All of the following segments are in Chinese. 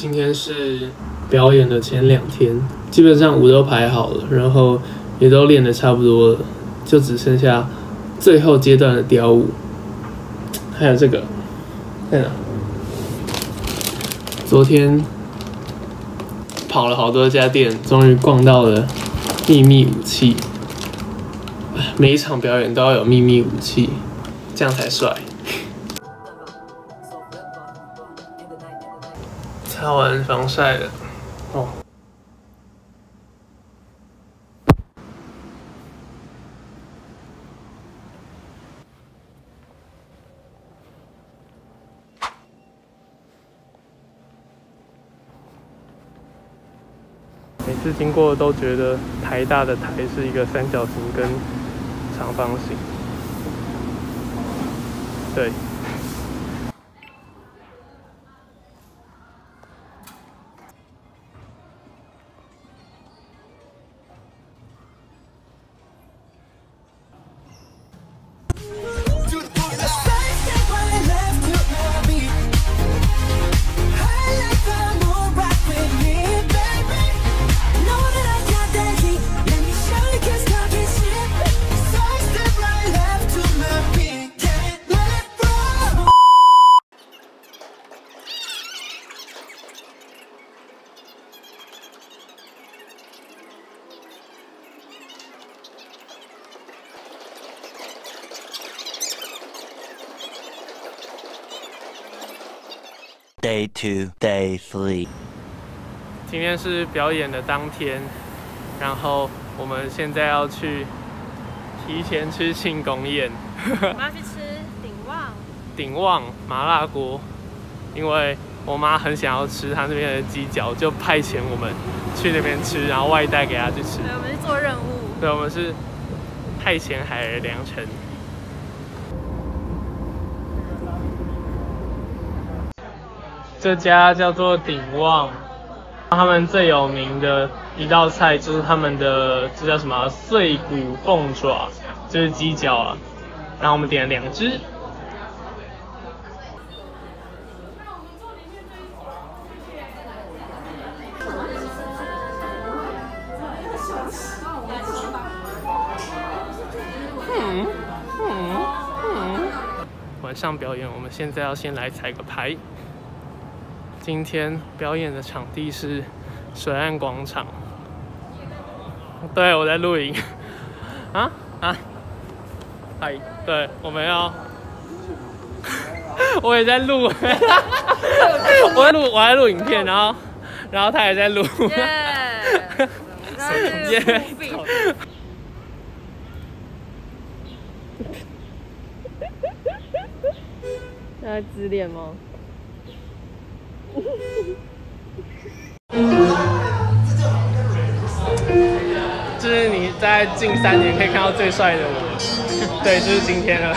今天是表演的前两天，基本上舞都排好了，然后也都练得差不多了，就只剩下最后阶段的雕舞。还有这个，在哪？昨天跑了好多家店，终于逛到了秘密武器。每一场表演都要有秘密武器，这样才帅。擦完防晒了，哦。每次经过都觉得台大的台是一个三角形跟长方形，对。Day two, day three。今天是表演的当天，然后我们现在要去提前吃庆功宴。我们要去吃鼎旺。鼎旺麻辣锅，因为我妈很想要吃她那边的鸡脚，就派遣我们去那边吃，然后外带给她去吃。对，我们是做任务。对，我们是派遣海儿良辰。这家叫做鼎旺，他们最有名的一道菜就是他们的这叫什么碎骨凤爪，就是鸡脚啊。然后我们点了两只。嗯嗯嗯。晚上表演，我们现在要先来彩个排。今天表演的场地是水岸广场。对，我在录影。啊啊！嗨，对，我们要。我也在录。我在录，我在录影片，然后，然后他也在录。耶！耶！在自恋吗？这是你在近三年可以看到最帅的我，对，就是今天了。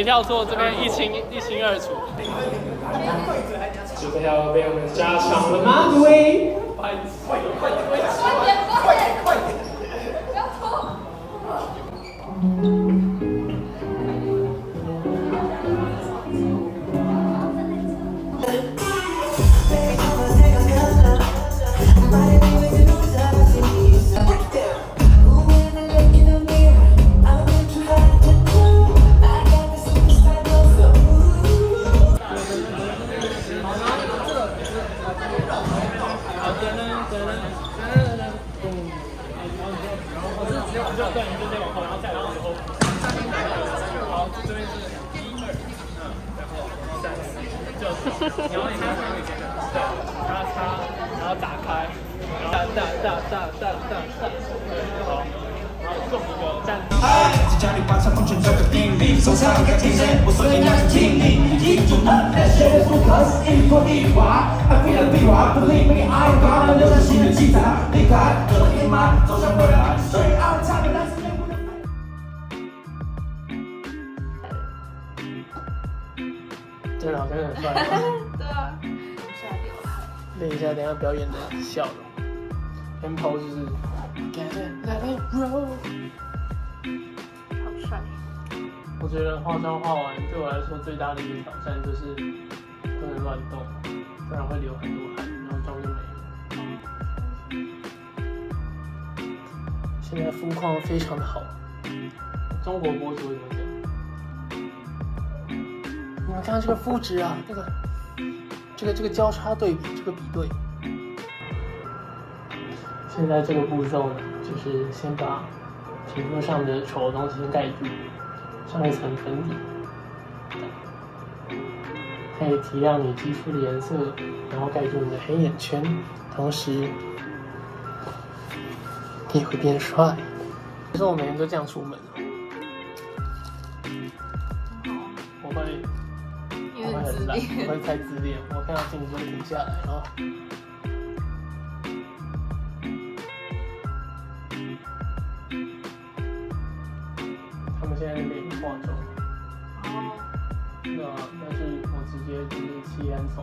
谁跳错，这边一清一清二楚。就是要被我们加强了吗？各位，快快快快！哎，在家里把枪换成走个滴滴，从山里开汽，我所向披靡。一种冷淡，世俗刻板，爱为了壁画不离不弃。I'm gonna do something，走向不。来自内蒙。真的，好像很帅。对，现在比我。练一下等下表演的笑容。Tempo 就是 Get it, let it roll。好帅。我觉得化妆化完对我来说最大的一个挑战就是不能乱动，不然会流很多汗，然后妆就没了。现在肤况非常的好，中国博主会怎么讲？你们看这个肤质啊，这个这个这个交叉对比，这个比对。现在这个步骤呢，就是先把皮肤上的丑的东西先盖住，上一层粉底，可以提亮你肌肤的颜色，然后盖住你的黑眼圈，同时你也会变帅。其实我每天都这样出门哦我会因我会很懒。我会太自恋，我看到镜子就会停下来，然后。先练化妆。哦。那但是我直接直接起烟头。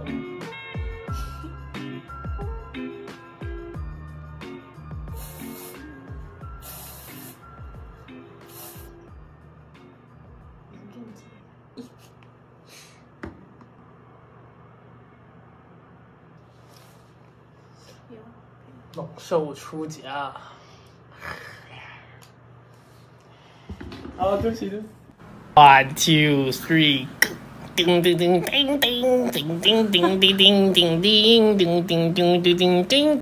冷静。猛兽出家。好，对不起，对不起。One, two, three. 叮叮叮叮叮叮叮叮叮叮叮叮叮叮叮叮叮。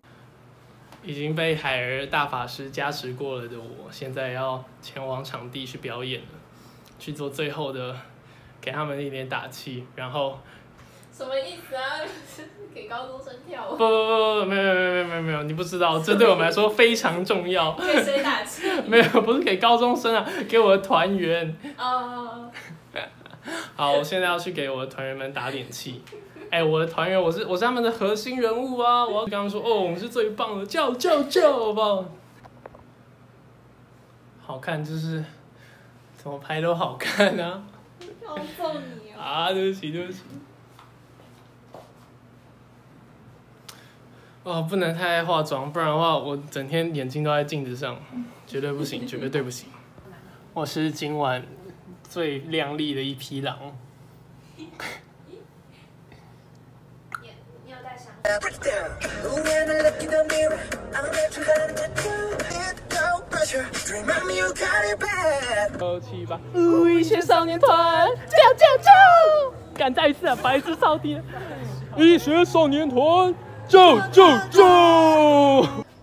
已经被海儿大法师加持过了的我，现在要前往场地去表演了，去做最后的，给他们一点打气，然后什么意思啊？给高中生跳舞？不不不不，没有没有没有没有没有，你不知道，这对我们来说非常重要。给谁打气？没有，不是给高中生啊，给我的团员。哦，好，我现在要去给我的团员们打点气。哎、我的团员，我是我是他们的核心人物啊！我要跟他们说，哦，我们是最棒的，叫叫叫，好不好？好看就是怎么拍都好看啊！要揍你啊！啊，对不起，对不起。哦，不能太爱化妆，不然的话，我整天眼睛都在镜子上，绝对不行，绝对对不起。我是今晚最靓丽的一匹狼。你你有带香 When I look in the mirror, I'm not too hard to do. It no pressure. Remind me you got it bad. 六七八，五一些少年团，叫叫叫！敢再一次啊，白痴少年！一学少年团，叫叫叫！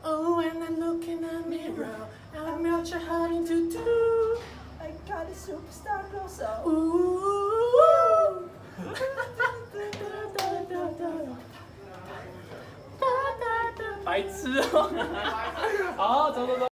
Oh, when I look in the mirror, I'm not sure how to do. I got a superstar girl, so. Ooh. 白痴哦！好，走走走。